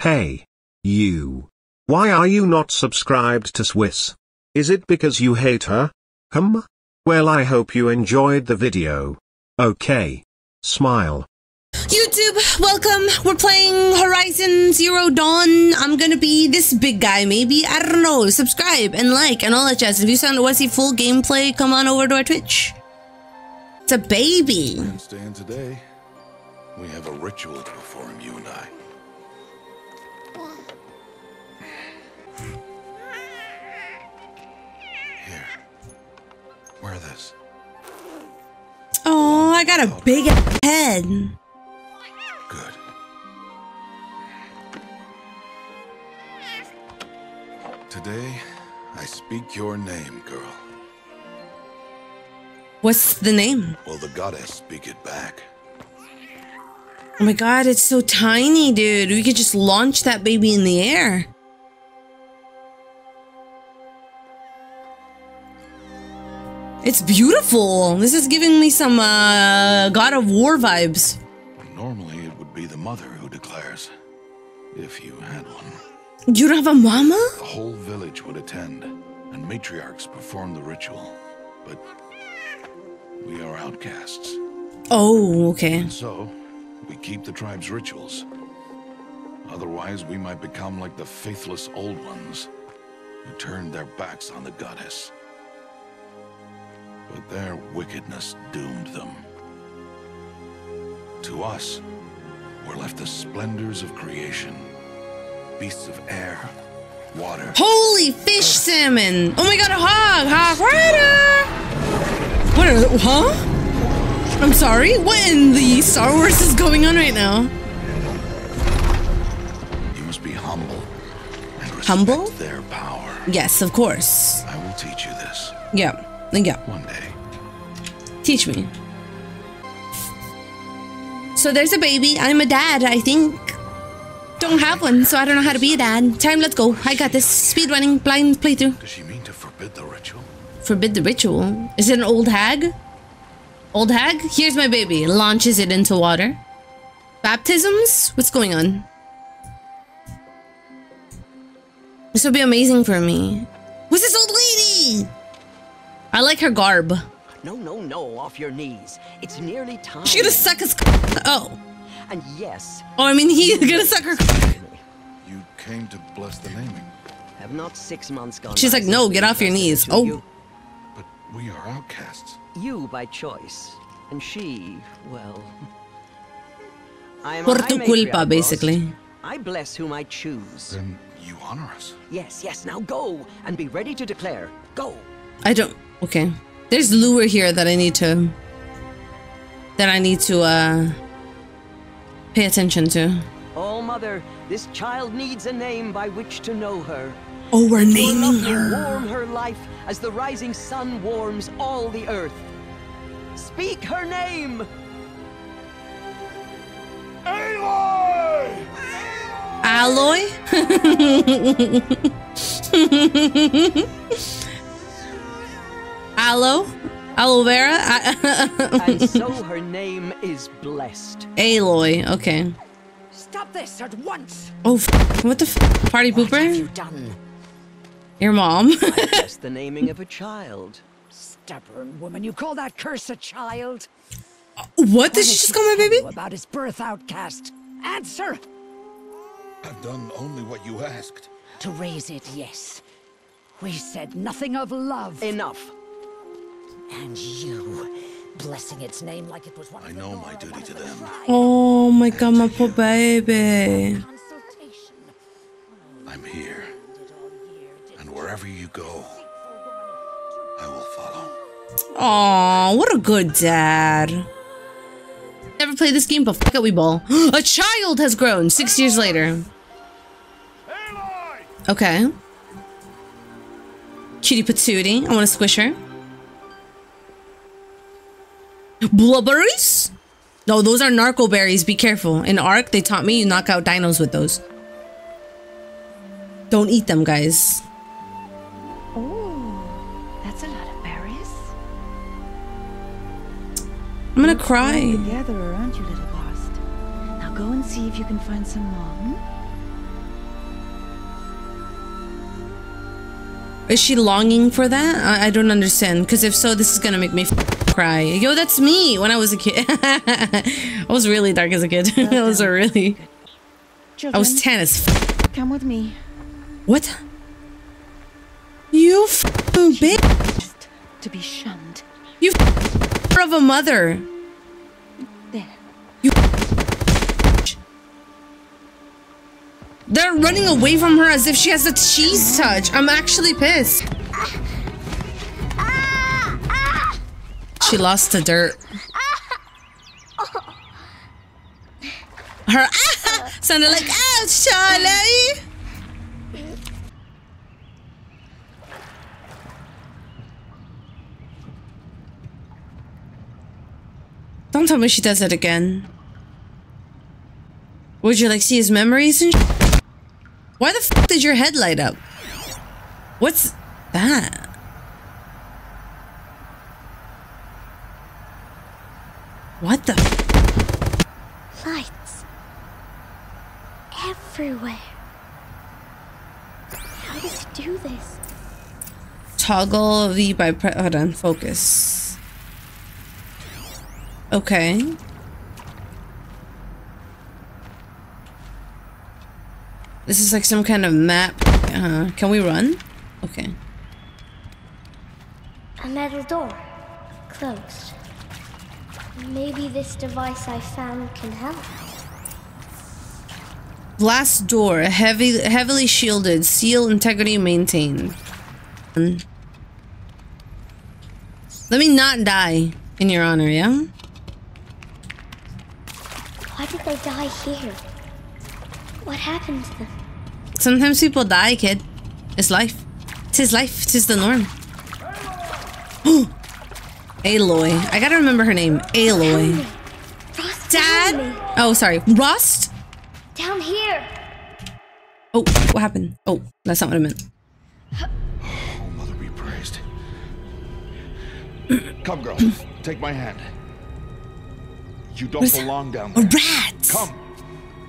Hey. You. Why are you not subscribed to Swiss? Is it because you hate her? Hmm? Well I hope you enjoyed the video. Okay. Smile. YouTube, welcome. We're playing Horizon Zero Dawn. I'm gonna be this big guy, maybe. I don't know. Subscribe and like and all that jazz. If you want to see full gameplay, come on over to our Twitch. It's a baby. Wednesday and today, we have a ritual to perform, you and I. this. Oh, I got a big head. Good. Today, I speak your name, girl. What's the name? Will the goddess speak it back? Oh my god, it's so tiny, dude. We could just launch that baby in the air. It's beautiful. This is giving me some uh, God of War vibes. Normally, it would be the mother who declares. If you had one. You don't have a mama? The whole village would attend, and matriarchs perform the ritual. But we are outcasts. Oh, okay. And so, we keep the tribe's rituals. Otherwise, we might become like the faithless old ones, who turned their backs on the goddess. But their wickedness doomed them. To us, were left the splendors of creation. Beasts of air, water, Holy fish salmon! Oh my god, a hog! Hog rider! What are, huh? I'm sorry? What in the Star Wars is going on right now? you must be humble and respect Humble? their power. Yes, of course. I will teach you this Yeah, yeah. one day. Teach me. So there's a baby. I'm a dad, I think. Don't have one, so I don't know how to be a dad. Time, let's go. I got this. Speedrunning, blind playthrough. Does she mean to forbid the ritual? Forbid the ritual. Is it an old hag? Old hag? Here's my baby. Launches it into water. Baptisms? What's going on? This would be amazing for me. Who's this old lady? I like her garb. No, no, no, off your knees. It's nearly time. She's gonna suck his. Oh. And yes, Oh, I mean, he's gonna suck her. You came to bless the naming, have not six months gone. She's like, no, get off your knees. Oh. You, but we are outcasts. you by choice, and she, well. I am a Por tu culpa, basically. I bless whom I choose. Then you honor us. Yes, yes, now go and be ready to declare. Go. I don't. Okay. There's lure here that I need to. That I need to, uh. Pay attention to. Oh, mother, this child needs a name by which to know her. Oh, we're naming her. warm her life as the rising sun warms all the earth. Speak her name! Alloy? Aloe? Aloe vera? and so her name is blessed. Aloy, okay. Stop this at once! Oh, f- what the f- Party What have you pooper? done? Your mom. I bless the naming of a child. Stubborn woman, you call that curse a child? Uh, what did she just call my baby? you About his birth outcast. Answer! I've done only what you asked. To raise it, yes. We said nothing of love. Enough. And you, blessing its name like it was one I know my duty to them. Oh my god, my poor baby. I'm here, Did all year, did and wherever you go, I will follow. Aw, what a good dad. Never played this game, but fuck it, we ball. a child has grown six years later. Okay. Cutie patootie. I want to squish her. Blubberies? No, those are narco berries. Be careful. In Ark, they taught me you knock out dinos with those. Don't eat them, guys. Oh, that's a lot of berries. I'm gonna You're cry. Together, aren't you, little bast? Now go and see if you can find some mom. Hmm? Is she longing for that? I, I don't understand. Because if so, this is gonna make me cry. Yo, that's me when I was a kid. I was really dark as a kid. I was a really. Children, I was tan as. F- come with me. what? You f***ing bitch! To be shunned. You f- of a mother. There. You They're running away from her as if she has a cheese touch. I'm actually pissed. She lost the dirt. Her ah sounded like ouch, Charlie. Don't tell me she does it again. Would you like see his memories and Why the f did your head light up? What's that? What the f- Lights. Everywhere. How does he do this? toggle the by hold on, focus. Okay. This is like some kind of map. Uh, can we run? Okay. A metal door. Closed. Maybe this device I found can help. Glass door, heavy, heavily shielded, seal integrity maintained. Let me not die in your honor, yeah? Why did they die here? What happened to them? Sometimes people die, kid. It's life. Tis life. Tis the norm. Aloy. I gotta remember her name. Aloy. Dad? Oh, sorry. Rost? Down here. Oh, what happened? Oh, that's not what I meant. Oh, Mother be praised. Come, girl. Take my hand. You don't belong down Oh, there. rats! Come.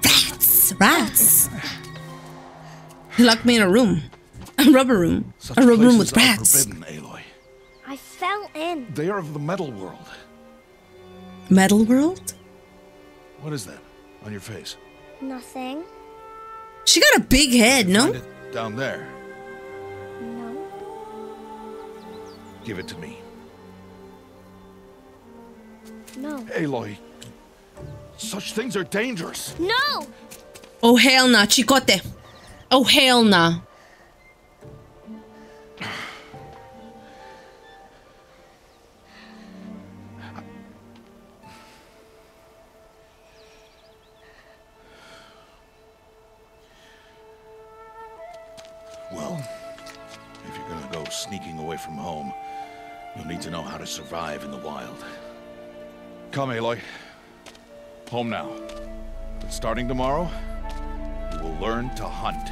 Rats! Rats! He locked me in a room. A rubber room. Such a rubber room with rats. forbidden, Aloy. I fell in. They are of the metal world. Metal world? What is that on your face? Nothing. She got a big head, no? Find it down there. No. Give it to me. No. Aloy, such things are dangerous. No! Oh, hell nah, chicote. Oh, hell nah. Come, Aloy. Home now. But starting tomorrow, you will learn to hunt.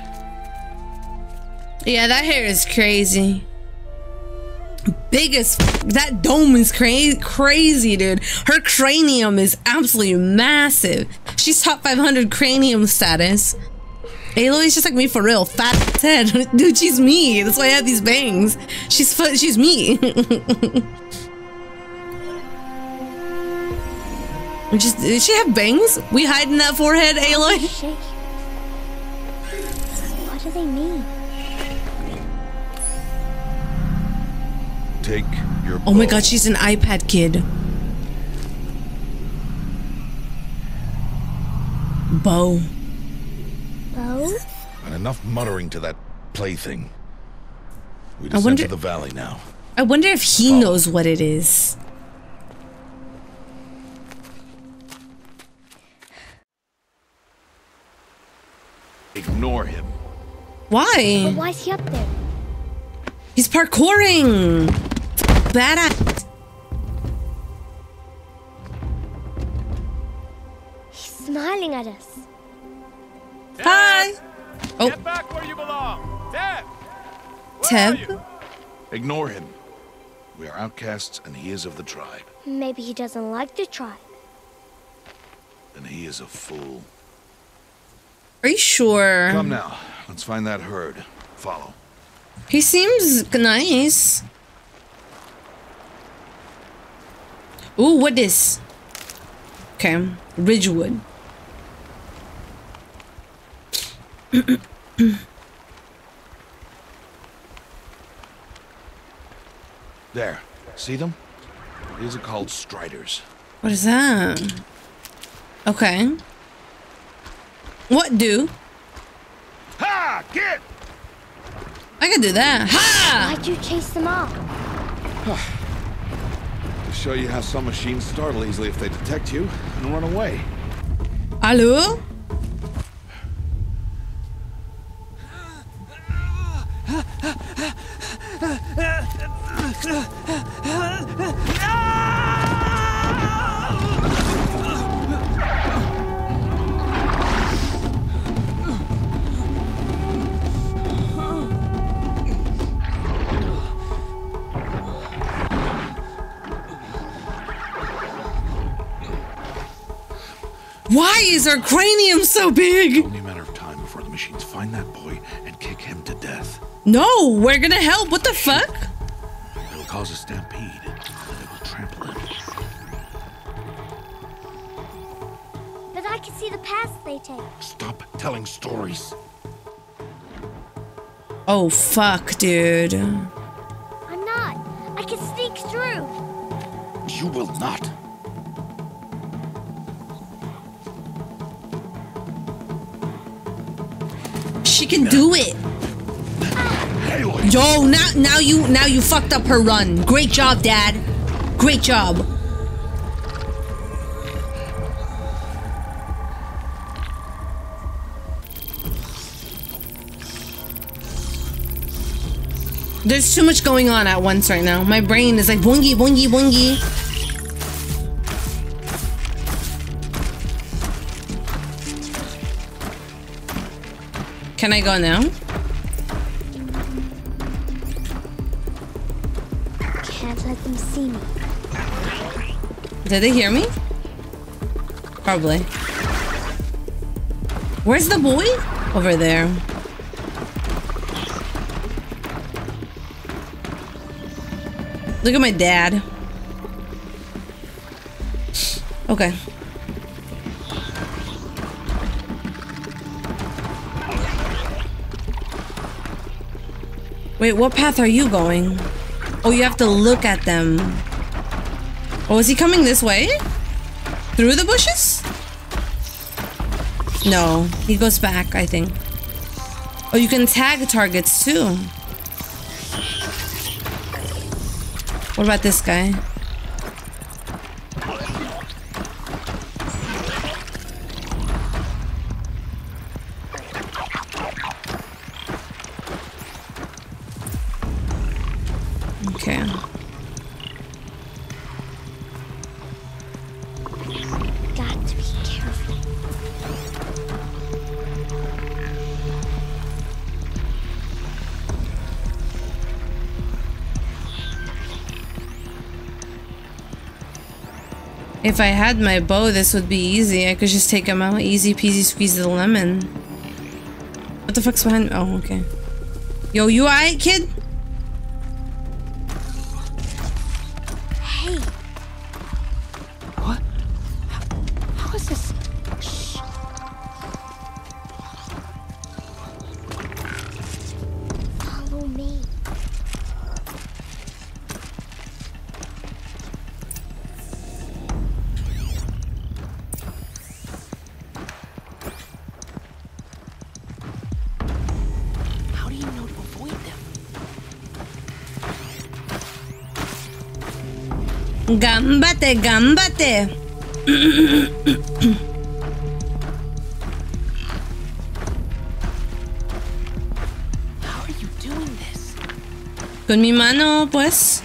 Yeah, that hair is crazy. Biggest that dome is crazy, crazy, dude. Her cranium is absolutely massive. She's top 500 cranium status. Aloy's just like me for real, fat head, dude. She's me. That's why I have these bangs. She's she's me. just did she have bangs? We hide in that forehead, Aloy. Shake. What do they mean? Take your Oh my god, she's an iPad kid. Bow. Bow? And enough muttering to that plaything. We I descend wonder- to the valley now. I wonder if he knows what it is. Ignore him. Why? Why is he up there? He's parkouring. Badass. He's smiling at us. Hi. Oh, Get back where you belong! Teb! Where are Teb. you? Ignore him. We are outcasts and he is of the tribe. Maybe he doesn't like the tribe. Then he is a fool. Are you sure? Come now. Let's find that herd. Follow. He seems nice. Ooh, what is? This? Okay, Ridgewood. There. See them? These are called striders. What is that? Okay. What do? Ha! Get! I can do that. Ha! Why'd you chase them off? To show you how some machines startle easily if they detect you and run away. Hello? Why is our cranium so big? It's Only a matter of time before the machines find that boy and kick him to death. No, we're gonna help. What the fuck? It'll cause a stampede, and it will trample him. But I can see the paths they take. Stop telling stories. Oh, fuck, dude. I'm not. I can sneak through. You will not. She can do it. Yo, now now you now you fucked up her run. Great job, Dad. Great job. There's too much going on at once right now. My brain is like boingy, boingy, boingy. Can I go now? Can't let them see me. Did they hear me? Probably. Where's the boy? Over there. Look at my dad. Okay. Wait, what path are you going? Oh, you have to look at them. Oh, is he coming this way? Through the bushes? No, he goes back, I think. Oh, you can tag targets too. What about this guy? If I had my bow, this would be easy. I could just take him out. Easy peasy squeeze the lemon. What the fuck's behind me? Oh, okay. Yo, you alright, kid? Gambate, gambate. How are you doing this? Con mi mano, pues.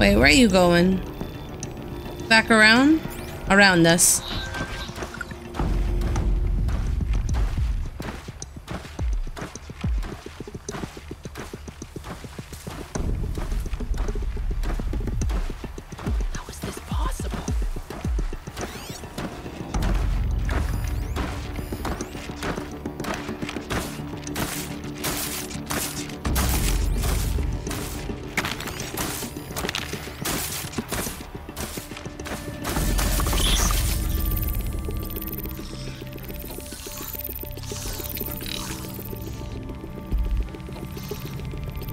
Wait, where are you going? Back around? Around us.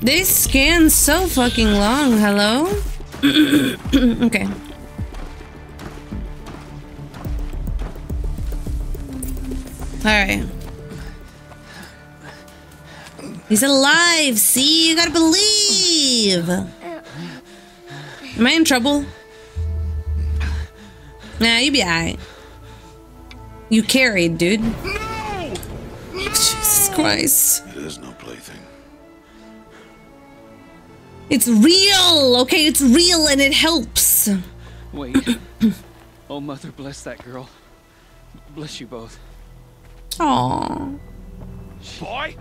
They scan so fucking long. Hello? okay. Alright. He's alive! See? You gotta believe! Am I in trouble? Nah, you be alright. You carried, dude. No! Jesus Christ. Is no It's real! Okay, it's real and it helps. Wait. oh, Mother, bless that girl. Bless you both. Aww. Boy!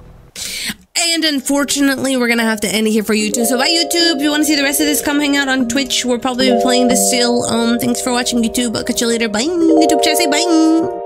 And unfortunately, we're gonna have to end it here for YouTube. So bye YouTube. If you want to see the rest of this, come hang out on Twitch. We're probably playing this still. Um, thanks for watching YouTube. I'll catch you later. Bye. YouTube chat say bye.